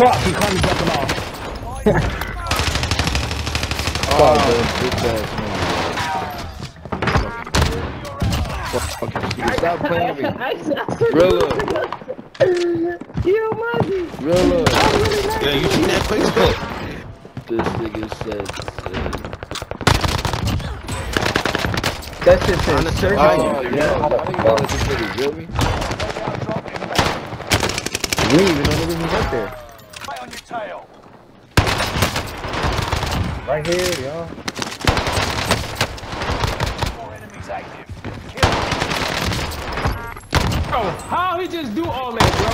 Fuck, he caught me jumping off. Oh, bitch ass. Stop playing me. Rilla. Yo, Muggy. Rilla. Yeah, you seen that scope? This nigga said, said. That shit On the says. Oh, yeah. Didn't know that this nigga kill me. We even know we was up there. Right tail. Right here, y'all. Four enemies active. Kill Bro, how he just do all that, bro?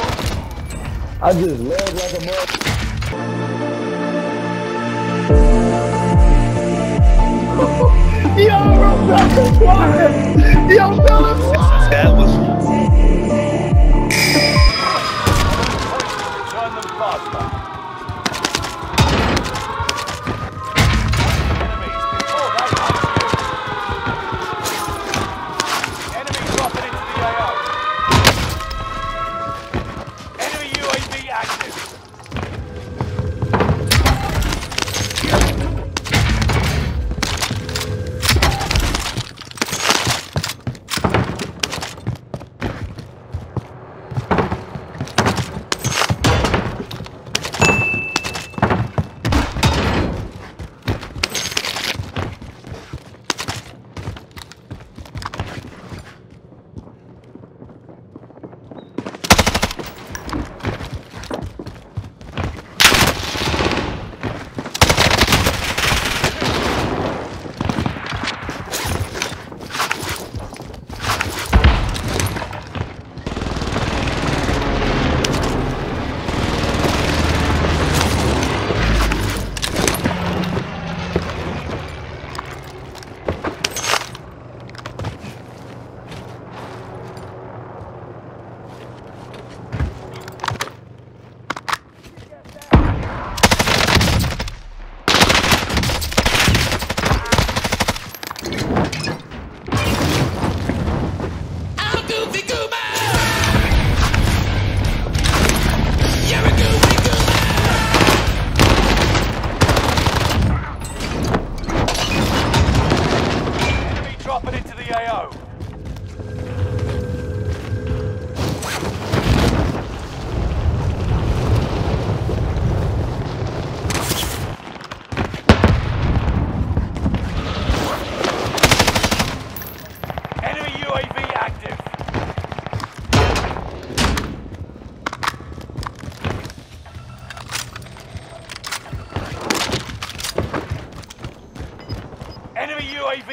I just love like a mother. Yo, Rebecca, quiet. Yo, Philip. That was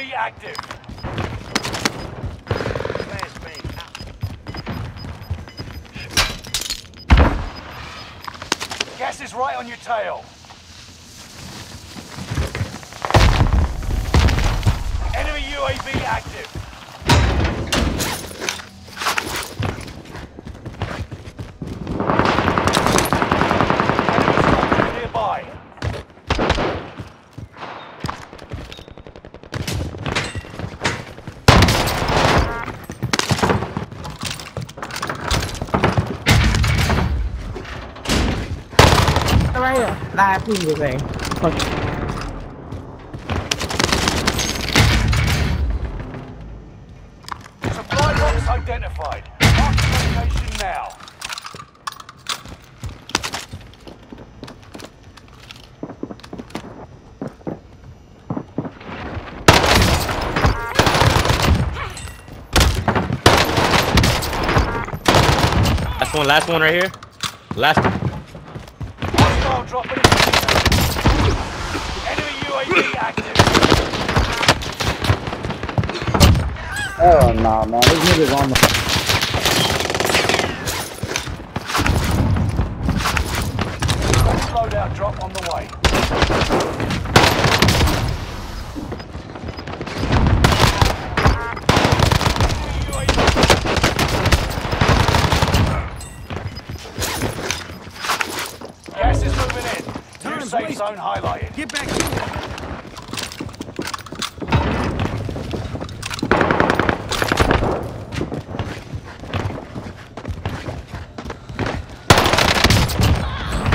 UAV active. Gas is right on your tail. Enemy UAV active. Enemies nearby. Right here. Live please, thing. Fuck. Supply box identified. Mark location now. last one, last one right here. Last one. Dropping into Enemy UAV active. Hell nah, man. This nigga's on the. Loadout drop on the way. Zone highlighted. Get back here.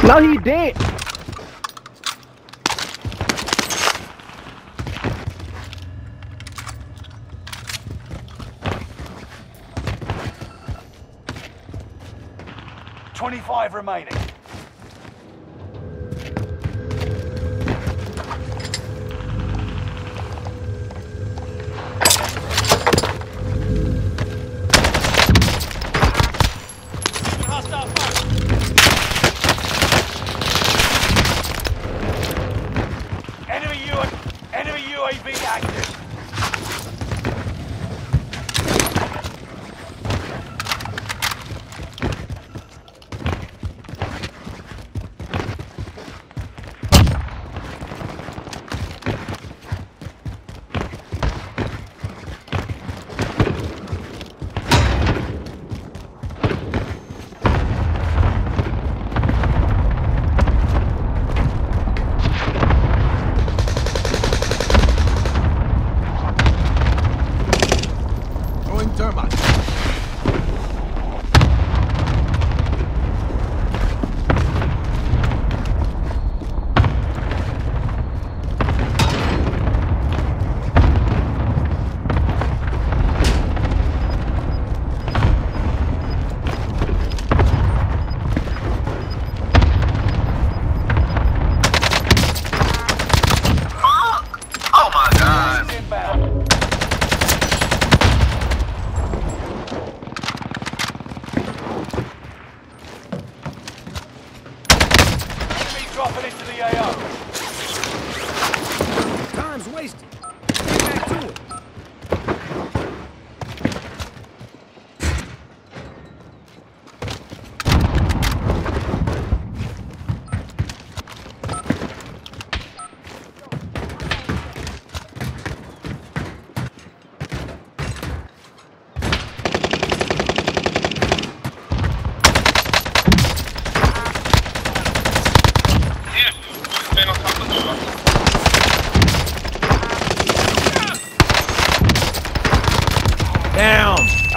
No, he did. Twenty-five remaining.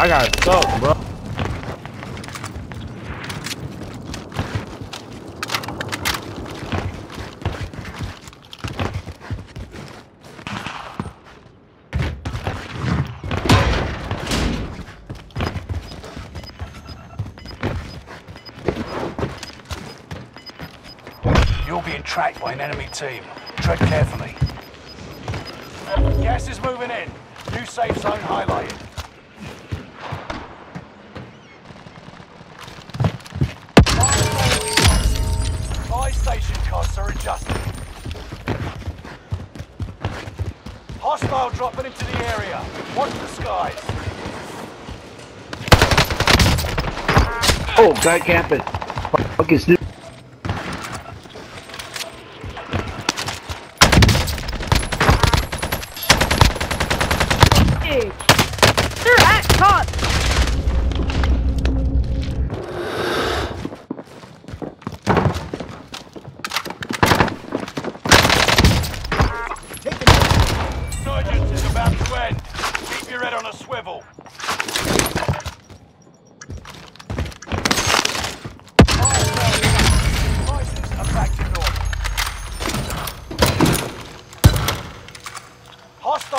I got stuck, bro. You're being tracked by an enemy team. Tread carefully. Gas is moving in. New safe zone highlighted. Adjusted. Hostile dropping into the area. Watch the skies. Oh, guy camping. Fucking snoop. They're at top.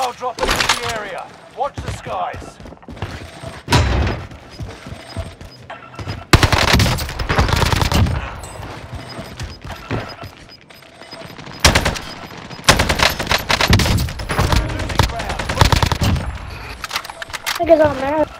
Hostile dropping into the area. Watch the skies. Ground. Niggas on mad.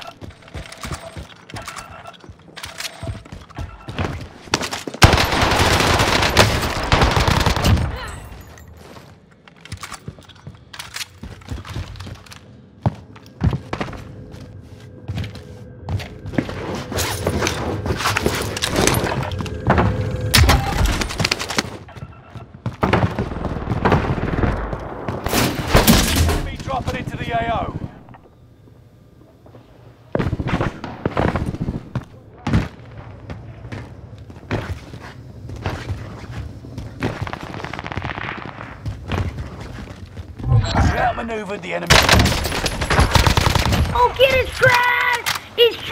Outmaneuvered the enemy. Oh, get his trash! He's tr-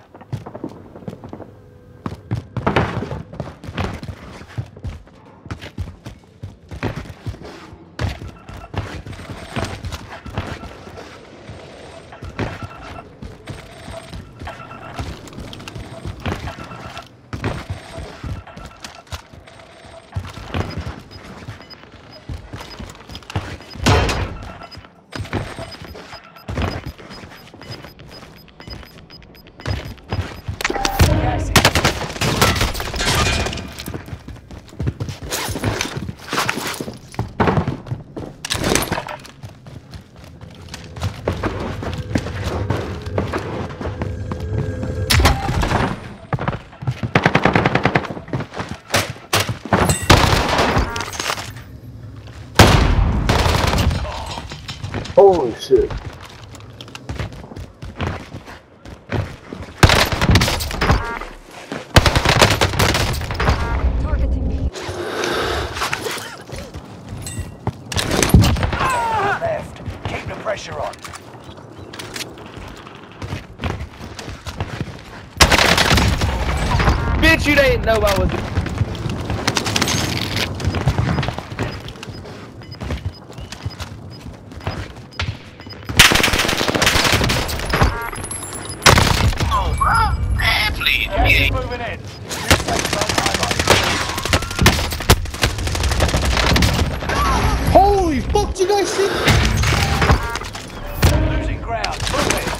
Shit. Targeting me. left. Keep the pressure on. Bitch, you didn't know I was. Fuck, you guys see? Losing ground. Move it.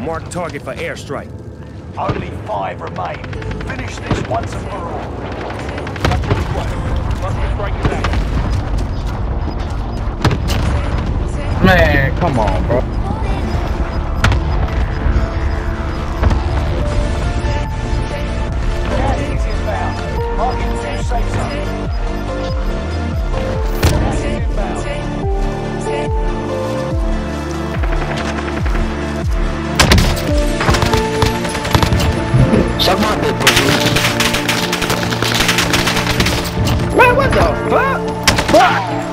Mark target for airstrike. Only five remain. Finish this once and for all. Man, come on, bro. Suck my dick, pussy. Man, what the fuck? Fuck!